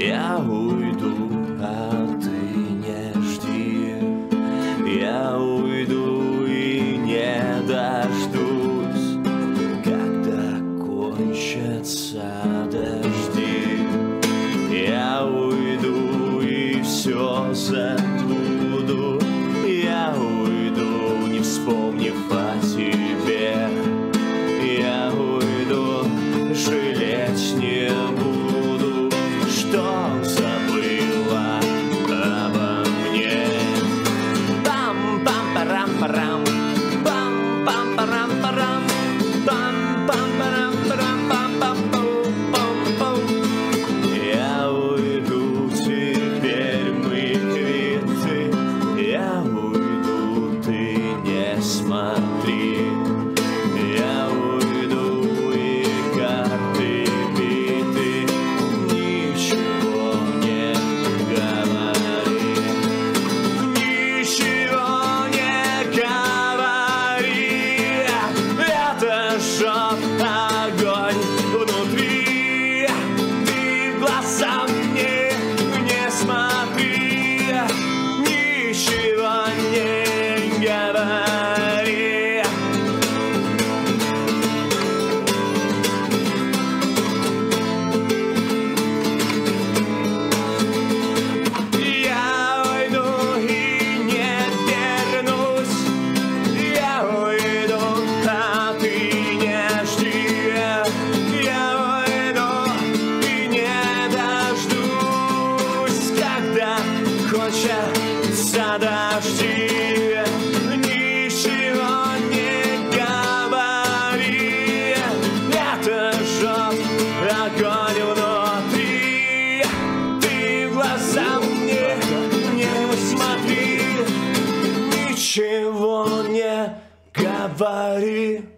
Я уйду, а ты не жди. Я уйду и не дождусь Когда кончатся дожди. Я уйду и все забуду смотри кончатся дожди Ничего не говори. Это жжет огонь внутри. Ты в глаза мне не смотри Ничего не говори